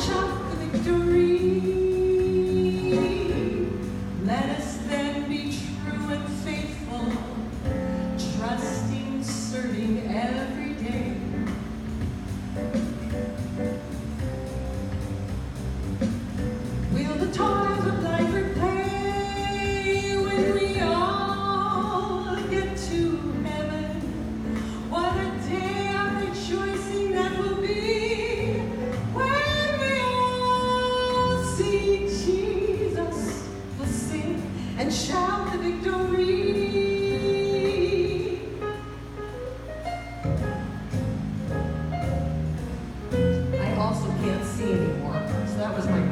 child. I also can't see anymore, so that was my